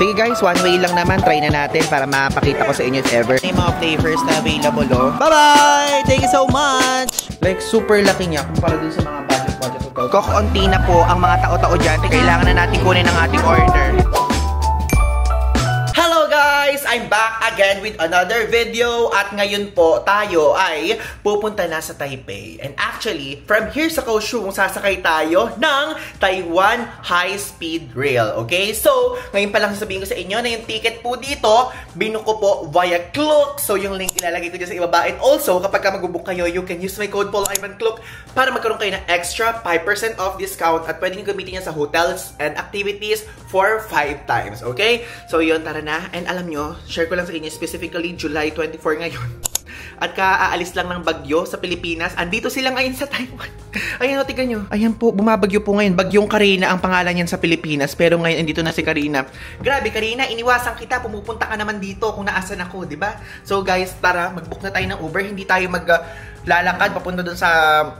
Sige guys, one way lang naman. Try na natin para mapakita ko sa inyo if ever. May mga flavors na available oh. Bye-bye! Thank you so much! Like, super laki niya kumpara dun sa mga budget-budget hotel. Kokonti na po ang mga tao-tao dyan. Kailangan na natin kunin ang ating order. Guys! I'm back again with another video at ngayon po tayo ay pupunta na sa Taipei. And actually, from here sa Kaohsiung, sasakay tayo ng Taiwan High Speed Rail. Okay? So, ngayon pa lang sasabihin ko sa inyo na yung ticket po dito, binuko po via Klook. So, yung link ilalagay ko dyan sa ibaba. And also, kapag ka mag-book kayo, you can use my code Paul Ivan Klook para magkaroon kayo ng extra 5% off discount at pwede nyo gamitin yan sa hotels and activities for 5 times. Okay? So, yun, tara na. And alam nyo, share ko lang sa inyo, specifically July 24 ngayon. At kaaalis lang ng bagyo sa Pilipinas. Andito sila ngayon sa Taiwan. Ayan o, tignan nyo. Ayan po, bumabagyo po ngayon. Bagyong Karina ang pangalan niyan sa Pilipinas. Pero ngayon, andito na si Karina. Grabe, Karina, iniwasan kita. Pumupunta ka naman dito kung naasan ako, di ba? So guys, tara, mag-book na tayo ng Uber. Hindi tayo mag... uh, lalakad papunta dun sa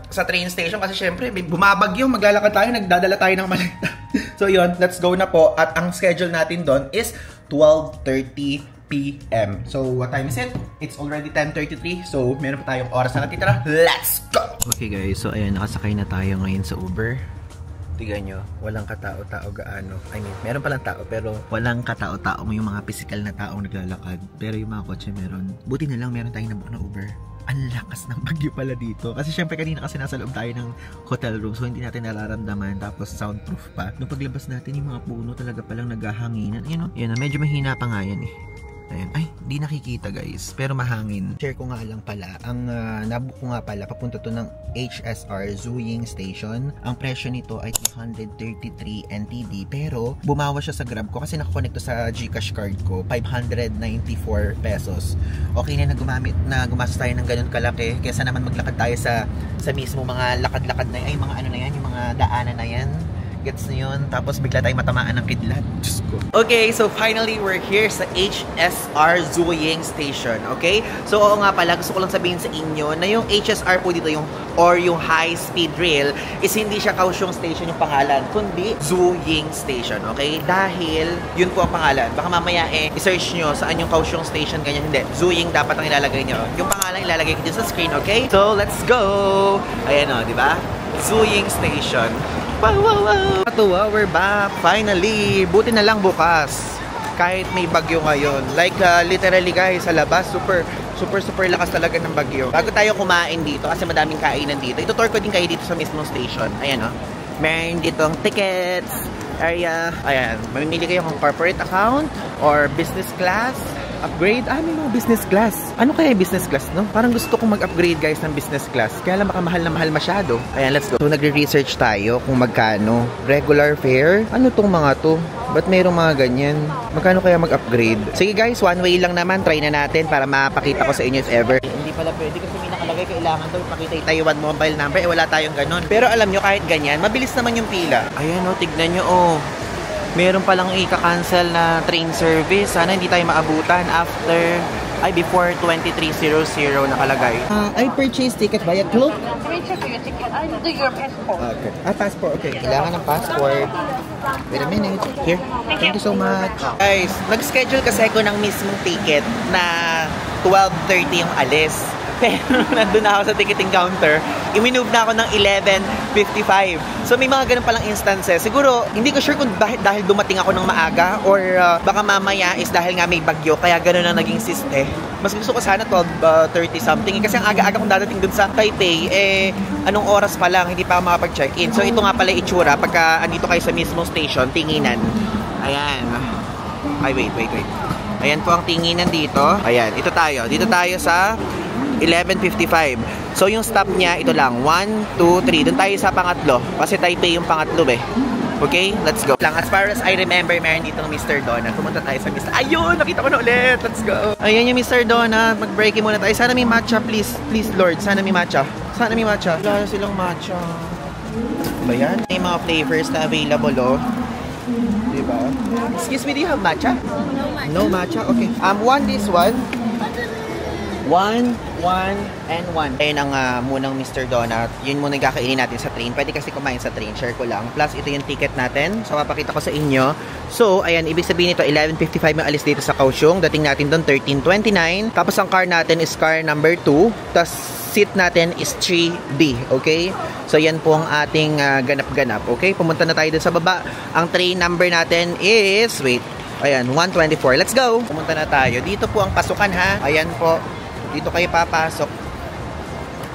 sa train station kasi syempre may bumabagyo maglalakad tayo nagdadala tayo ng maleta so yun let's go na po at ang schedule natin doon is 12:30 p.m. So, what time is it? It's already 10.33. So, meron pa tayong oras na natitira. Let's go! Okay guys, so ayan, nakasakay na tayo ngayon sa Uber. Tignan nyo, walang katao-tao gaano. I mean, meron palang tao, pero walang katao-tao yung mga physical na taong naglalakad. Pero yung mga kotse meron. Buti na lang meron tayong nabook na Uber. Ang lakas ng bagyo pala dito. Kasi syempre kanina kasi nasa loob tayo ng hotel room so hindi natin nararamdaman. Tapos soundproof pa. Nung paglabas natin yung mga puno talaga palang naghahanginan. Ayun o, yun, medyo mahina pa nga yan eh. Ayan. Ay, di nakikita guys. Pero mahangin. Share ko nga lang pala. Ang uh, nabook ko nga pala, papunta to ng HSR Zuying Station. Ang presyo nito ay 233 NTD. Pero, bumawa siya sa Grab ko kasi nakakonect to sa Gcash card ko. 594 pesos. Okay na na gumamit na gumastos tayo ng ganun kalaki. Kesa naman maglakad tayo sa sa mismo mga lakad-lakad na ay mga ano na yan, yung mga daanan na yan. Gets nyo yun? Tapos bigla tayong matamaan ng kidlat. Diyos ko. Okay, so finally, we're here sa HSR Zuying Station. Okay? So, oo nga pala, gusto ko lang sabihin sa inyo na yung HSR po dito, yung or yung High Speed Rail, is hindi siya Kaohsiung Station yung pangalan, kundi Zuying Station. Okay? Dahil, yun po ang pangalan. Baka mamaya eh, i-search nyo saan yung Kaohsiung Station, ganyan. Hindi. Zuying dapat ang ilalagay nyo. Yung pangalan ilalagay ko dyan sa screen, okay? So, let's go! Ayan o, di ba? Zuying Station. Wow, wow, wow! Katuwa, we're back! Finally! Buti na lang bukas. Kahit may bagyo ngayon. Like, uh, literally guys, sa labas, super, super, super lakas talaga ng bagyo. Bago tayo kumain dito, kasi madaming kainan dito, itutour ko din kayo dito sa mismong station. Ayan o. Oh. Meron dito ang tickets, area. Ayan, mamimili kayo kung corporate account or business class upgrade? Ah, may mga business class. Ano kaya yung business class, no? Parang gusto kong mag-upgrade, guys, ng business class. Kaya lang baka mahal na mahal masyado. Ayan, let's go. So, nagre-research tayo kung magkano. Regular fare? Ano tong mga to? Ba't mayroong mga ganyan? Magkano kaya mag-upgrade? Sige guys, one way lang naman. Try na natin para mapakita ko sa inyo if ever. Hindi pala pwede kasi may nakalagay kailangan daw ipakita yung Taiwan mobile number. Eh wala tayong ganun. Pero alam nyo kahit ganyan, mabilis naman yung pila. Ayan o, oh, tignan nyo oh meron palang ika-cancel na train service. Sana hindi tayo maabutan after ay before 2300 nakalagay. Uh, I purchased ticket via Klook. Recheck your ticket. I do your passport. Okay. Ah, passport. Okay. Kailangan ng passport. Wait a minute. Here. Thank you so much. Guys, nag-schedule kasi ako ng mismong ticket na 12.30 yung alis. Pero nandun na ako sa ticketing counter, i-move na ako ng 11.55. So may mga ganun palang instances. Siguro, hindi ko sure kung dahil, dahil dumating ako ng maaga or uh, baka mamaya is dahil nga may bagyo, kaya ganun ang naging siste. Mas gusto ko sana 12.30 uh, something. Kasi ang aga-aga kong dadating dun sa Taipei, eh, anong oras pa lang, hindi pa ako makapag-check-in. So ito nga pala itsura, pagka andito kayo sa mismo station, tinginan. Ayan. Ay, wait, wait, wait. Ayan po ang tinginan dito. Ayan, ito tayo. Dito tayo sa 11.55. So, yung stop niya, ito lang. 1, 2, 3. Doon tayo sa pangatlo. Kasi Taipei yung pangatlo eh. Okay? Let's go. Lang, as far as I remember, meron dito ng Mr. Donut. Pumunta tayo sa Mr. Ayun! Nakita ko na ulit! Let's go! Ayan yung Mr. Donut. Mag-breaking muna tayo. Sana may matcha, please. Please, Lord. Sana may matcha. Sana may matcha. Wala silang matcha. Ba yan? May mga flavors na available, oh. Diba? Excuse me, do you have matcha? No matcha. No matcha? Okay. Um, one this one. One, one, and one. Ayun ang ah, munang Mr. Donut. Yun muna yung kakainin natin sa train. Pwede kasi kumain sa train. Share ko lang. Plus, ito yung ticket natin. So, mapakita ko sa inyo. So, ayan, ibig sabihin nito, 11.55 yung alis dito sa Kaohsiung. Dating natin doon, 13.29. Tapos, ang car natin is car number 2. Tapos, seat natin is 3B. Okay? So, yan po ang ating ah, ganap-ganap. Okay? Pumunta na tayo doon sa baba. Ang train number natin is, wait, Ayan, 124. Let's go! Pumunta na tayo. Dito po ang pasukan ha. Ayan po. Dito kayo papasok.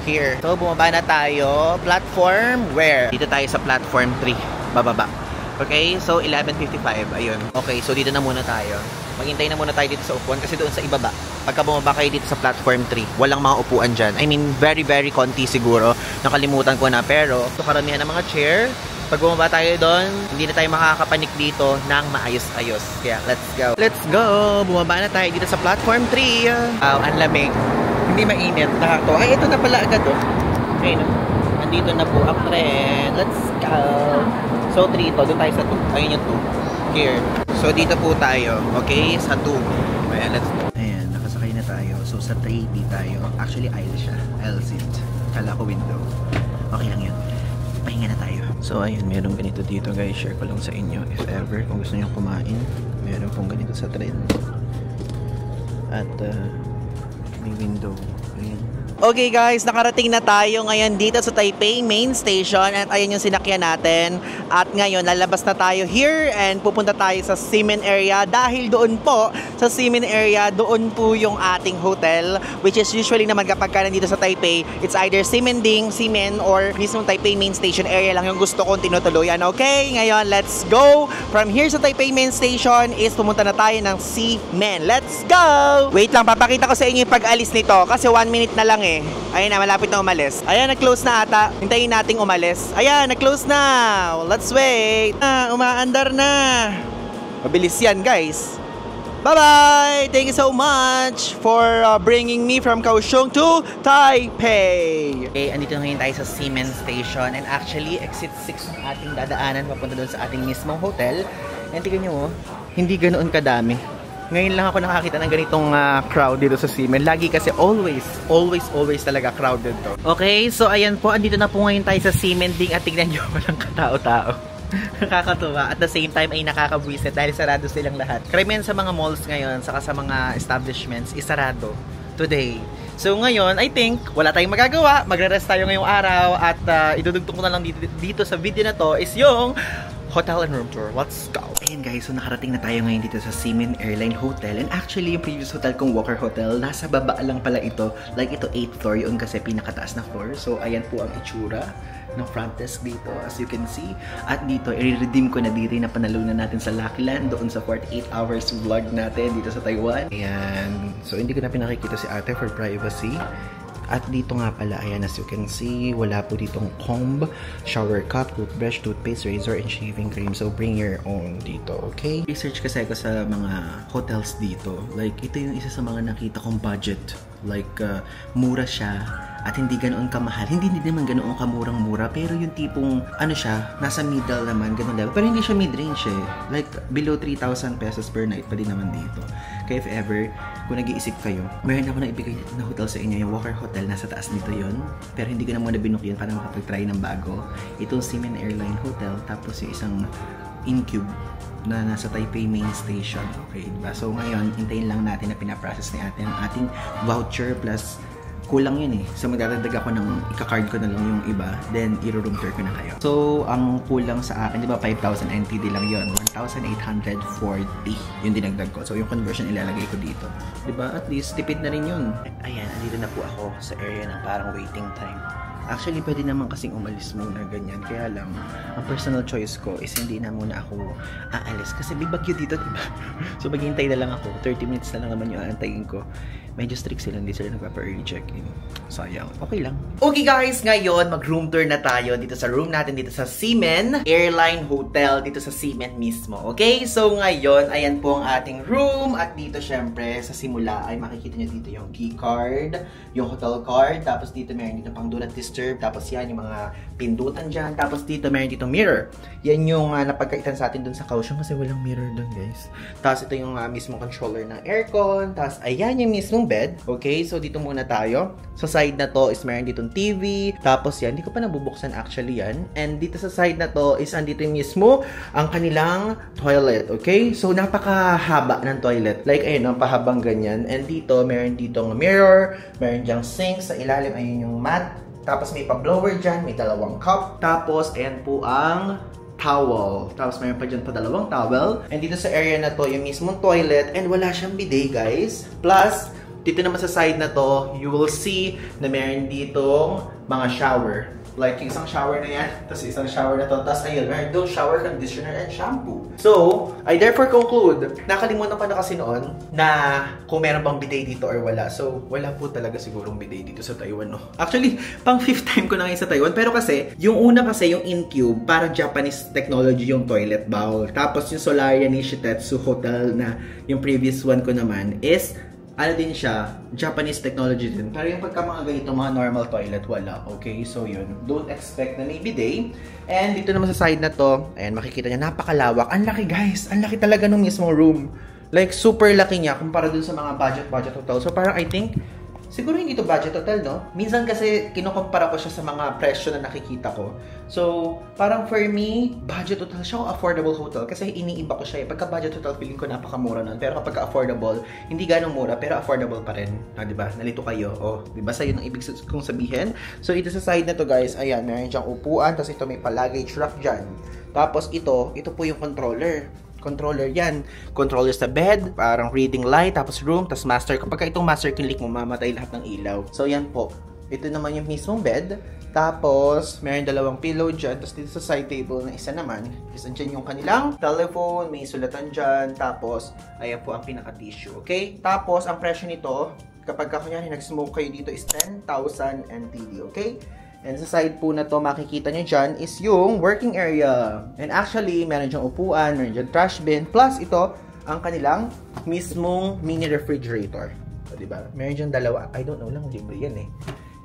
Here. So, bumaba na tayo. Platform where? Dito tayo sa platform 3. Bababa. Okay? So, 11.55. Ayun. Okay, so dito na muna tayo. Maghintay na muna tayo dito sa upuan kasi doon sa ibaba. Pagka bumaba kayo dito sa platform 3, walang mga upuan dyan. I mean, very, very konti siguro. Nakalimutan ko na. Pero, ito karamihan ng mga chair. Pag bumaba tayo doon, hindi na tayo makakapanik dito ng maayos-ayos. Kaya, let's go. Let's go! Bumaba na tayo dito sa platform 3. Wow, ang lamig. Hindi mainit. Nakakto. Ay, ito na pala agad oh. Okay, no? Nandito na po ang tren. Let's go! So, 3 ito. Doon tayo sa 2. Ayun yung 2. Here. So, dito po tayo. Okay? Sa 2. Ayan, let's go. Ayan, nakasakay na tayo. So, sa 3B tayo. Actually, aisle siya. Aisle seat. Kala ko window. Okay lang yun. Pahinga na tayo. So, ayun, meron ganito dito guys. Share ko lang sa inyo. If ever, kung gusto nyo kumain, meron pong ganito sa tren. At, uh, may window. Ayan. Okay guys, nakarating na tayo ngayon dito sa Taipei Main Station at ayun yung sinakyan natin. At ngayon, lalabas na tayo here and pupunta tayo sa Simen area dahil doon po, sa Simen area, doon po yung ating hotel which is usually naman kapag ka nandito sa Taipei, it's either Simending, Simen or mismo Taipei Main Station area lang yung gusto kong tinutuluyan. Okay, ngayon, let's go! From here sa Taipei Main Station is pumunta na tayo ng Simen. Let's go! Wait lang, papakita ko sa inyo yung pag-alis nito kasi one minute na lang eh. Ayun na, malapit na umalis. Ayan, nag-close na ata. Hintayin nating umalis. Ayan, nag-close na. Let's wait. Ah, umaandar na. Mabilis yan, guys. Bye-bye! Thank you so much for uh, bringing me from Kaohsiung to Taipei! Okay, andito ngayon tayo sa Siemens Station and actually, exit 6 ng ating dadaanan papunta doon sa ating mismong hotel. And tignan nyo, oh, hindi ganoon kadami. Ngayon lang ako nakakita ng ganitong ah, crowd dito sa Siemens. Lagi kasi always, always, always talaga crowded to. Okay, so ayan po, andito na po ngayon tayo sa Siemens Ding at tignan nyo, walang katao-tao. Nakakatuwa. At the same time ay nakakabwisit dahil sarado silang lahat. Karamihan sa mga malls ngayon, saka sa mga establishments, isarado today. So ngayon, I think, wala tayong magagawa. Magre-rest tayo ngayong araw at uh, idudugtong ko na lang dito, dito sa video na to is yung hotel and room tour. Let's go! Ayan guys, so nakarating na tayo ngayon dito sa Simin Airline Hotel. And actually, yung previous hotel kong Walker Hotel, nasa baba lang pala ito. Like ito 8th floor, yun kasi pinakataas na floor. So ayan po ang itsura ng front desk dito as you can see. At dito, i-redeem ko na dito na panalunan natin sa Lucky Land doon sa 48 hours vlog natin dito sa Taiwan. Ayan. So hindi ko na pinakikita si ate for privacy. At dito nga pala, ayan as you can see, wala po ditong comb, shower cup, toothbrush, toothpaste, razor, and shaving cream. So bring your own dito, okay? Research kasi ako sa mga hotels dito. Like, ito yung isa sa mga nakita kong budget. Like, uh, mura siya at hindi ganoon kamahal. Hindi, hindi naman ganoon kamurang-mura, pero yung tipong, ano siya, nasa middle naman, ganun level. Pero hindi siya mid-range eh. Like, below 3,000 pesos per night pa din naman dito. Kaya if ever, kung nag-iisip kayo, mayroon ako na ibigay na hotel sa inyo, yung Walker Hotel, nasa taas nito yon Pero hindi ko na muna binook yun para makapag-try ng bago. Itong Simen Airline Hotel, tapos yung isang Incube na nasa Taipei Main Station. Okay, diba? So ngayon, hintayin lang natin na pinaprocess ni ate ang ating voucher plus kulang yun eh. So magdadagdag ako ng ika-card ko na lang yung iba, then i-room tour ko na kayo. So ang kulang sa akin, di ba 5,000 NTD lang yun, 1,840 yung dinagdag ko. So yung conversion ilalagay ko dito. Di ba? At least tipid na rin yun. Ayan, andito na po ako sa area ng parang waiting time. Actually, pwede naman kasing umalis muna ganyan. Kaya lang, ang personal choice ko is hindi na muna ako aalis. Kasi may bagyo dito, diba? so, maghintay na lang ako. 30 minutes na lang naman yung aantayin ko. Medyo strict sila, hindi sila nagpapa-early check-in. Sayang. Okay lang. Okay guys, ngayon mag-room tour na tayo dito sa room natin dito sa Seamen Airline Hotel dito sa Seamen mismo. Okay? So ngayon, ayan po ang ating room at dito syempre sa simula ay makikita nyo dito yung key card, yung hotel card, tapos dito meron dito pang do not disturb. Tapos yan, yung mga pindutan dyan. Tapos dito, meron dito mirror. Yan yung uh, napagkaitan sa atin dun sa Kaohsiung kasi walang mirror dun, guys. Tapos ito yung uh, mismong controller ng aircon. Tapos ayan yung mismong bed. Okay, so dito muna tayo. Sa side na to is meron ditong TV. Tapos yan, hindi ko pa nabubuksan actually yan. And dito sa side na to is andito yung mismo ang kanilang toilet. Okay, so napakahaba ng toilet. Like ayun, ang pahabang ganyan. And dito, meron ditong mirror. Meron dyang sink. Sa ilalim, ayun yung mat tapos may pa-blower dyan, may dalawang cup. Tapos, ayan po ang towel. Tapos mayroon pa dyan pa dalawang towel. And dito sa area na to, yung mismong toilet. And wala siyang bidet, guys. Plus, dito naman sa side na to, you will see na meron ditong mga shower. Like, yung isang shower na yan, tapos isang shower na to, tapos ayun, meron doon shower, conditioner, and shampoo. So, I therefore conclude, nakalimutan pa na kasi noon na kung meron bang bidet dito or wala. So, wala po talaga sigurong bidet dito sa Taiwan, no? Actually, pang fifth time ko na ngayon sa Taiwan, pero kasi, yung una kasi, yung Incube, parang Japanese technology yung toilet bowl. Tapos yung Solaria Nishitetsu Hotel na yung previous one ko naman is ano din siya, Japanese technology din. Pero yung pagka mga ganito, mga normal toilet, wala. Okay? So, yun. Don't expect na may bidet. And dito naman sa side na to, ayan, makikita niya, napakalawak. Ang laki, guys. Ang laki talaga ng mismong room. Like, super laki niya kumpara dun sa mga budget-budget hotel. So, parang I think, Siguro hindi to budget hotel, no? Minsan kasi kinukumpara ko siya sa mga presyo na nakikita ko. So, parang for me, budget hotel siya o affordable hotel kasi iniiba ko siya. Eh. Pagka budget hotel, feeling ko napakamura nun. Pero kapag affordable, hindi ganong mura, pero affordable pa rin. Ah, di ba? Nalito kayo. O, oh, di ba? Sa'yo ang ibig kong sabihin. So, ito sa side na to, guys. Ayan, meron diyang upuan. Tapos ito may pa-luggage rack dyan. Tapos ito, ito po yung controller controller yan. Controller sa bed, parang reading light, tapos room, tapos master. Kapag itong master click mo, mamatay lahat ng ilaw. So, yan po. Ito naman yung mismong bed. Tapos, meron dalawang pillow dyan. Tapos dito sa side table na isa naman, is andyan yung kanilang telephone, may sulatan dyan. Tapos, ayan po ang pinaka-tissue. Okay? Tapos, ang presyo nito, kapag kunyari nag-smoke kayo dito is 10,000 NTD. Okay? And sa side po na to, makikita nyo dyan is yung working area. And actually, meron dyan upuan, meron dyan trash bin. Plus, ito, ang kanilang mismong mini refrigerator. So, diba? Meron dyan dalawa. I don't know lang, libre yan eh.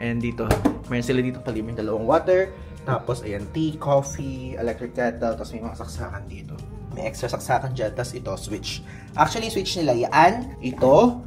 And dito, meron sila dito palibre dalawang water. Tapos, ayan, tea, coffee, electric kettle. Tapos may mga saksakan dito. May extra saksakan dyan. Tapos ito, switch. Actually, switch nila yan. Ito.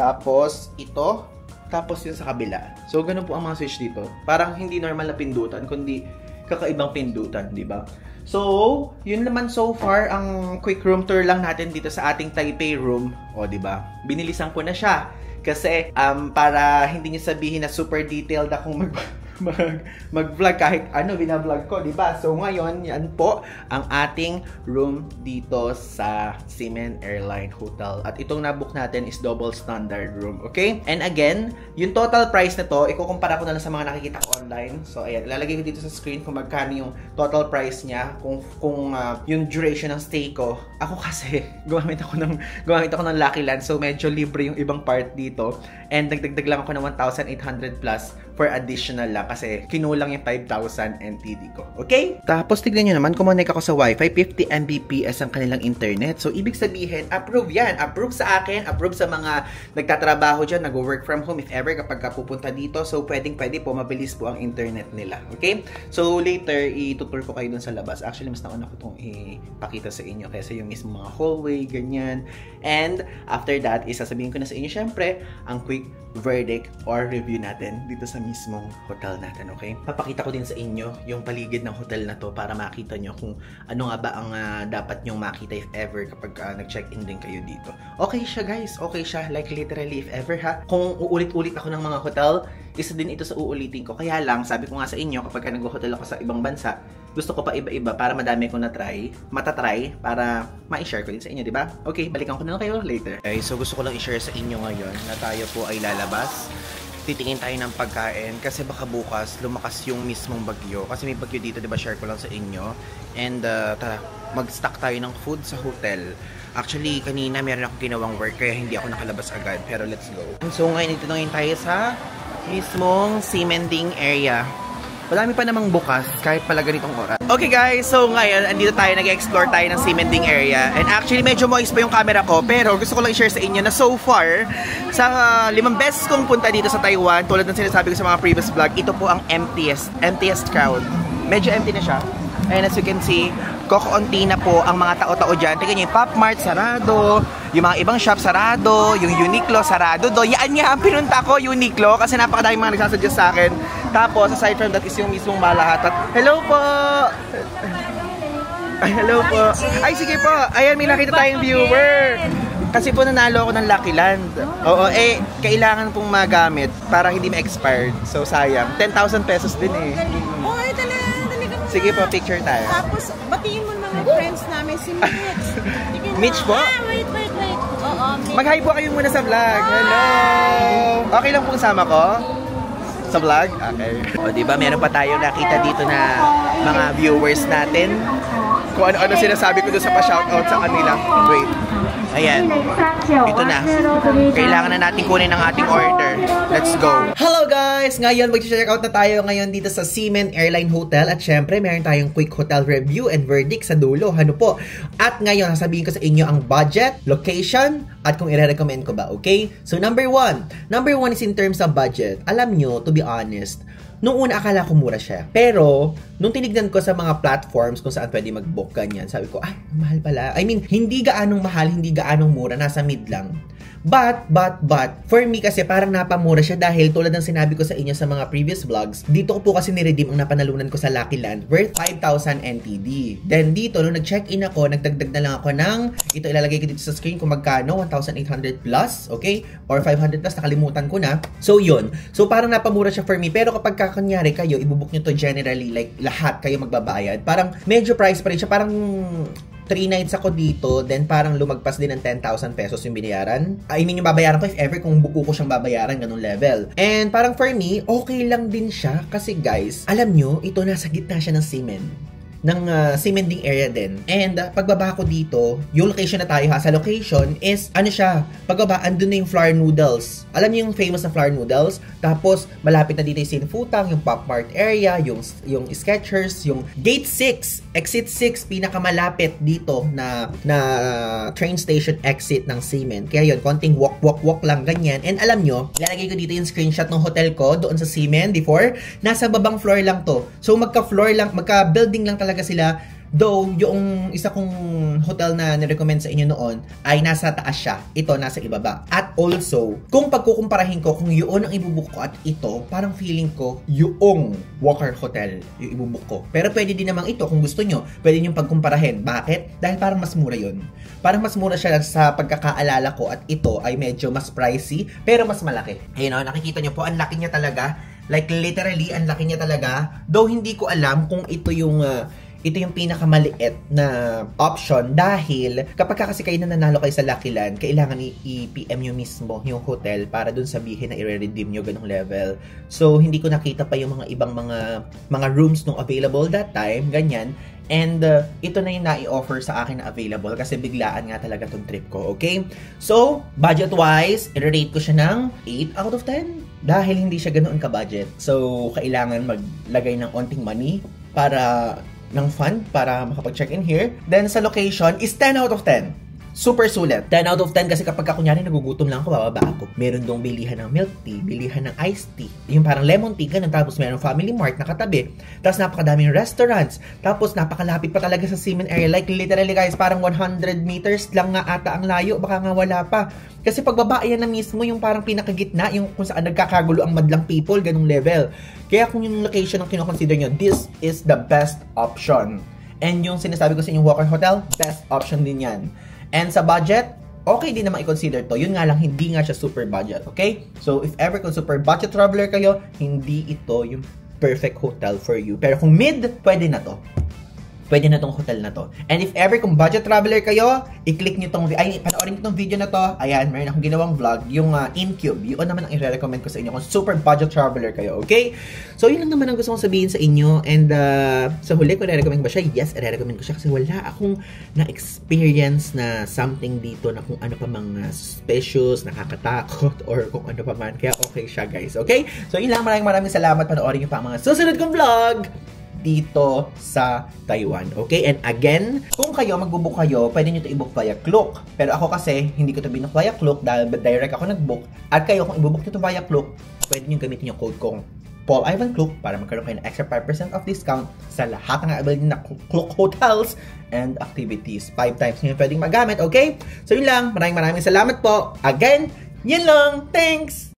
Tapos, ito. Tapos yung sa kabila. So, ganun po ang mga switch dito. Parang hindi normal na pindutan, kundi kakaibang pindutan, di ba? So, yun naman so far ang quick room tour lang natin dito sa ating Taipei room. O, di ba? Binilisan ko na siya. Kasi, um, para hindi niyo sabihin na super detailed akong mag mag, mag-vlog kahit ano bina-vlog ko, di ba? So ngayon, yan po ang ating room dito sa Simen Airline Hotel. At itong nabook natin is double standard room, okay? And again, yung total price na to, ikukumpara ko na lang sa mga nakikita ko online. So ayan, ilalagay ko dito sa screen kung magkano yung total price niya, kung kung uh, yung duration ng stay ko. Ako kasi gumamit ako ng gumamit ako ng Lucky Land, so medyo libre yung ibang part dito. And nagdagdag lang ako ng 1,800 plus for additional lang kasi kinulang yung 5,000 NTD ko. Okay? Tapos tignan nyo naman, kumonek ako sa Wi-Fi, 50 Mbps ang kanilang internet. So, ibig sabihin, approve yan. Approve sa akin, approve sa mga nagtatrabaho dyan, nag-work from home if ever kapag ka pupunta dito. So, pwedeng pwede po, mabilis po ang internet nila. Okay? So, later, itutur ko kayo dun sa labas. Actually, mas nauna ko itong ipakita sa inyo kasi yung mismo mga hallway, ganyan. And, after that, isasabihin ko na sa inyo, syempre, ang quick verdict or review natin dito sa mismong hotel natin, okay? Papakita ko din sa inyo yung paligid ng hotel na to para makita nyo kung ano nga ba ang uh, dapat nyong makita if ever kapag uh, nag-check-in din kayo dito. Okay siya guys, okay siya. Like literally if ever ha. Kung uulit-ulit ako ng mga hotel, isa din ito sa uulitin ko. Kaya lang, sabi ko nga sa inyo, kapag nag-hotel ako sa ibang bansa, gusto ko pa iba-iba para madami ko na try, matatry para ma-share ko din sa inyo, di ba? Okay, balikan ko na lang kayo later. Okay, so gusto ko lang i-share sa inyo ngayon na tayo po ay lalabas. Titingin tayo ng pagkain kasi baka bukas lumakas yung mismong bagyo. Kasi may bagyo dito, di ba? Share ko lang sa inyo. And uh, tara, mag-stock tayo ng food sa hotel. Actually, kanina meron akong ginawang work kaya hindi ako nakalabas agad. Pero let's go. So ngayon, ito na tayo sa mismong cementing area. Madami pa namang bukas kahit pala ganitong oras. Okay guys, so ngayon andito tayo nag-explore tayo ng cementing area. And actually medyo moist pa yung camera ko pero gusto ko lang i-share sa inyo na so far sa uh, limang beses kong punta dito sa Taiwan, tulad ng sinasabi ko sa mga previous vlog, ito po ang emptiest, emptiest crowd. Medyo empty na siya. And as you can see, kokoonti na po ang mga tao-tao dyan. Tingnan nyo yung Pop Mart, sarado. Yung mga ibang shop, sarado. Yung Uniqlo, sarado do. Yan nga ang pinunta ko, Uniqlo. Kasi napakadaming mga nagsasuggest sa akin. Tapos, aside from that is yung mismong malahat. At, hello po! Ay, hello po. Ay, sige po. Ayan, may nakita tayong viewer. Kasi po nanalo ako ng Lucky Land. Oo, eh, kailangan pong magamit para hindi ma-expired. So, sayang. 10,000 pesos din eh. Oo, Sige po, picture tayo. Tapos, batiin mo mga friends namin si Mitch. Sige. Mitch po? Ah, wait, wait, wait. Oo, Mitch. Mag-hi po kayo muna sa vlog. Hello! Okay lang pong sama ko? Sa vlog? Okay. O, di ba meron pa tayong nakita dito na mga viewers natin? Kung ano-ano sinasabi ko doon sa pa-shoutout sa kanila. Wait. Ayan. Ito na. Kailangan na natin kunin ang ating order. Let's go. Hello guys! Ngayon, mag-check out na tayo ngayon dito sa Seaman Airline Hotel. At syempre, meron tayong quick hotel review and verdict sa dulo. Ano po? At ngayon, sasabihin ko sa inyo ang budget, location, at kung i-recommend ko ba, okay? So, number one. Number one is in terms of budget. Alam nyo, to be honest, Nung una, akala ko mura siya. Pero, nung tinignan ko sa mga platforms kung saan pwede mag-book ganyan, sabi ko, ay, mahal pala. I mean, hindi gaanong mahal, hindi gaanong mura, nasa mid lang. But, but, but, for me kasi parang napamura siya dahil tulad ng sinabi ko sa inyo sa mga previous vlogs, dito ko po kasi niredeem ang napanalunan ko sa Lucky Land worth 5,000 NTD. Then dito, nung nag-check-in ako, nagdagdag na lang ako ng, ito ilalagay ko dito sa screen kung magkano, 1,800 plus, okay? Or 500 plus, nakalimutan ko na. So yun. So parang napamura siya for me. Pero kapag kakunyari kayo, ibubook nyo to generally, like lahat kayo magbabayad, parang medyo price pa rin siya. Parang 3 nights ako dito, then parang lumagpas din ng 10,000 pesos yung binayaran. I mean, yung babayaran ko if ever kung buko ko siyang babayaran, ganun level. And parang for me, okay lang din siya kasi guys, alam nyo, ito nasa gitna siya ng cement ng uh, cementing area din. And uh, pagbaba ko dito, yung location na tayo ha, sa location is, ano siya, pagbaba, andun na yung flour noodles. Alam niyo yung famous na flour noodles? Tapos, malapit na dito yung Sinfutang, yung Pop Mart area, yung, yung Skechers, yung Gate 6, Exit 6, pinakamalapit dito na, na uh, train station exit ng Seaman. Kaya yun, konting walk, walk, walk lang, ganyan. And alam nyo, lalagay ko dito yung screenshot ng hotel ko doon sa Seaman before. Nasa babang floor lang to. So, magka-floor lang, magka-building lang talaga sila. Though, yung isa kong hotel na nirecommend sa inyo noon ay nasa taas siya. Ito, nasa ibaba. At also, kung pagkukumparahin ko kung yun ang ibubuk ko at ito, parang feeling ko yung Walker Hotel yung ibubuk ko. Pero pwede din namang ito kung gusto nyo. Pwede nyo pagkumparahin. Bakit? Dahil parang mas mura yun. Parang mas mura siya sa pagkakaalala ko at ito ay medyo mas pricey pero mas malaki. Ayun o, nakikita nyo po, ang laki niya talaga. Like literally, ang laki niya talaga. Though hindi ko alam kung ito yung uh, ito yung pinakamaliit na option dahil kapag kasi kayo na nanalo kayo sa Lucky Land, kailangan i-PM nyo mismo yung hotel para dun sabihin na i-redeem nyo ganong level. So, hindi ko nakita pa yung mga ibang mga mga rooms nung available that time, ganyan. And uh, ito na yung nai-offer sa akin na available kasi biglaan nga talaga tong trip ko, okay? So, budget-wise, i-rate ko siya ng 8 out of 10 dahil hindi siya ganoon ka-budget. So, kailangan maglagay ng onting money para ng fund para makapag-check-in here. Then sa location is 10 out of 10. Super sulit. 10 out of 10 kasi kapag kunyari nagugutom lang ako, bababa ako. Meron dong bilihan ng milk tea, bilihan ng iced tea, yung parang lemon tea, ganun. Tapos meron family mart na katabi. Tapos napakadaming restaurants. Tapos napakalapit pa talaga sa Seaman area. Like literally guys, parang 100 meters lang nga ata ang layo. Baka nga wala pa. Kasi pagbaba yan na mismo yung parang pinakagitna, yung kung saan nagkakagulo ang madlang people, ganung level. Kaya kung yung location ang kinoconsider nyo, this is the best option. And yung sinasabi ko sa inyong Walker Hotel, best option din yan. And sa budget, okay din naman i-consider to. Yun nga lang, hindi nga siya super budget, okay? So, if ever kung super budget traveler kayo, hindi ito yung perfect hotel for you. Pero kung mid, pwede na to. Pwede na tong hotel na to. And if ever kung budget traveler kayo, i-click nyo tong, ay, panoorin nyo tong video na to. Ayan, meron akong ginawang vlog, yung uh, Incube. Yun naman ang i-recommend ko sa inyo kung super budget traveler kayo, okay? So, yun lang naman ang gusto kong sabihin sa inyo. And uh, sa huli, ko i-recommend ba siya? Yes, i-recommend ko siya kasi wala akong na-experience na something dito na kung ano pa mga suspicious, nakakatakot, or kung ano pa man. Kaya okay siya, guys. Okay? So, yun lang. Maraming maraming salamat. Panoorin nyo pa ang mga susunod kong vlog dito sa Taiwan. Okay? And again, kung kayo, magbubook kayo, pwede nyo ito i-book via Klook. Pero ako kasi, hindi ko ito binook via Klook dahil direct ako nag-book. At kayo, kung i-book nyo ito via Klook, pwede nyo gamitin yung code kong Paul Ivan Klook para magkaroon kayo ng extra 5% of discount sa lahat ng available na Klook hotels and activities. 5 times nyo pwedeng magamit, okay? So yun lang. Maraming maraming salamat po. Again, yun lang. Thanks!